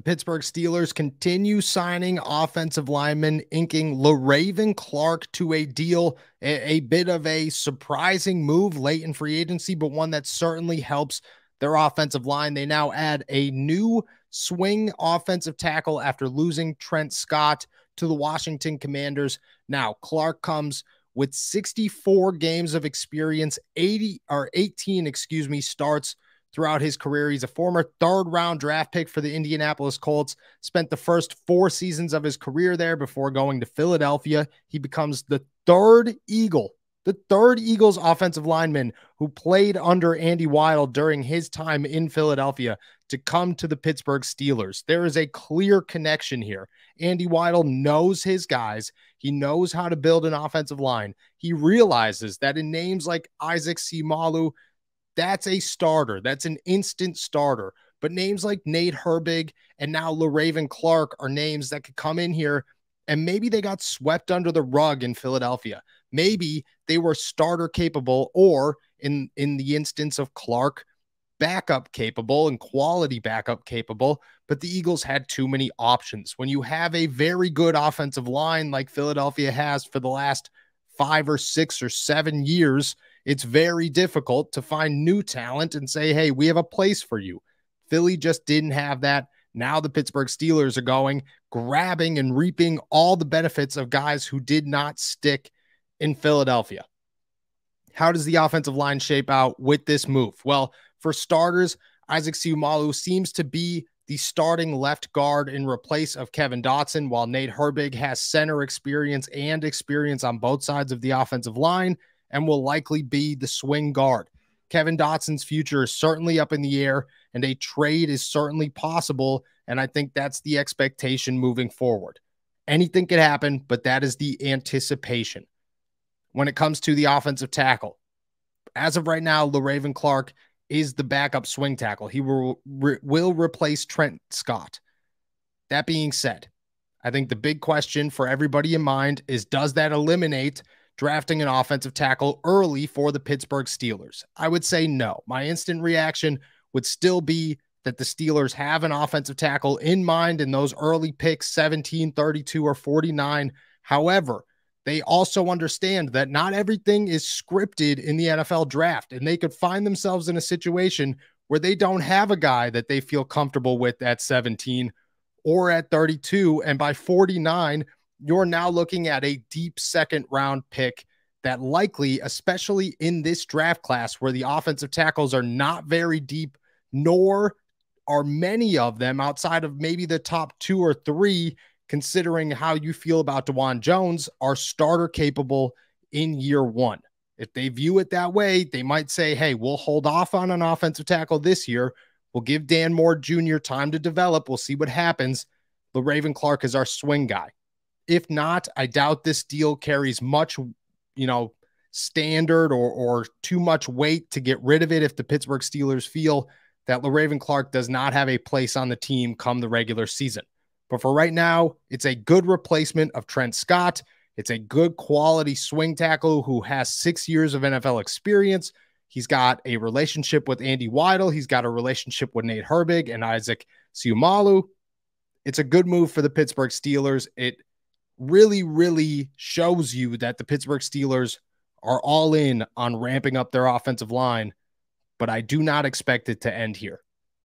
The Pittsburgh Steelers continue signing offensive linemen, inking Le'Raven Clark to a deal, a, a, bit of a surprising move late in free agency, but one that certainly helps their offensive line. They now add a new swing offensive tackle after losing Trent Scott to the Washington Commanders. Now, Clark comes with 64 games of experience, 80 or 18, excuse me, starts throughout his career. He's a former third round draft pick for the Indianapolis Colts, spent the first four seasons of his career there before going to Philadelphia. He becomes the third Eagle, the third Eagles offensive lineman who played under Andy Weidl during his time in Philadelphia to come to the Pittsburgh Steelers. There is a clear connection here. Andy Weidl knows his guys. He knows how to build an offensive line. He realizes that in names like Isaac Seumalo, that's a starter. That's an instant starter. But names like Nate Herbig and now Le'Raven Clark are names that could come in here and maybe they got swept under the rug in Philadelphia. Maybe they were starter capable, or in in the instance of Clark, backup capable and quality backup capable. But the Eagles had too many options. When you have a very good offensive line like Philadelphia has for the last five or six or seven years, it's very difficult to find new talent and say, hey, we have a place for you. Philly just didn't have that. Now the Pittsburgh Steelers are going, grabbing and reaping all the benefits of guys who did not stick in Philadelphia. How does the offensive line shape out with this move? Well, for starters, Isaac Seumalo seems to be the starting left guard in replace of Kevin Dotson, while Nate Herbig has center experience and experience on both sides of the offensive line and will likely be the swing guard. Kevin Dotson's future is certainly up in the air, and a trade is certainly possible. And I think that's the expectation moving forward. Anything could happen, but that is the anticipation. When it comes to the offensive tackle, as of right now, Le'Raven Clark is the backup swing tackle. He will, re, will replace Trent Scott. That being said, I think the big question for everybody in mind is does that eliminate drafting an offensive tackle early for the Pittsburgh Steelers? I would say no. My instant reaction would still be that the Steelers have an offensive tackle in mind in those early picks 17, 32, or 49. However, they also understand that not everything is scripted in the NFL draft, and they could find themselves in a situation where they don't have a guy that they feel comfortable with at 17 or at 32. And by 49, you're now looking at a deep second round pick that likely, especially in this draft class where the offensive tackles are not very deep, nor are many of them outside of maybe the top two or three, considering how you feel about Dawand Jones, are starter capable in year one. If they view it that way, they might say, hey, we'll hold off on an offensive tackle this year. We'll give Dan Moore Jr. time to develop. We'll see what happens. Le'Raven Clark is our swing guy. If not, I doubt this deal carries much, you know, standard or or too much weight to get rid of it if the Pittsburgh Steelers feel that Le'Raven Clark does not have a place on the team come the regular season. But for right now, it's a good replacement of Trent Scott. It's a good quality swing tackle who has six years of NFL experience. He's got a relationship with Andy Weidl. He's got a relationship with Nate Herbig and Isaac Seumalo. It's a good move for the Pittsburgh Steelers. It really, really shows you that the Pittsburgh Steelers are all in on ramping up their offensive line, but I do not expect it to end here.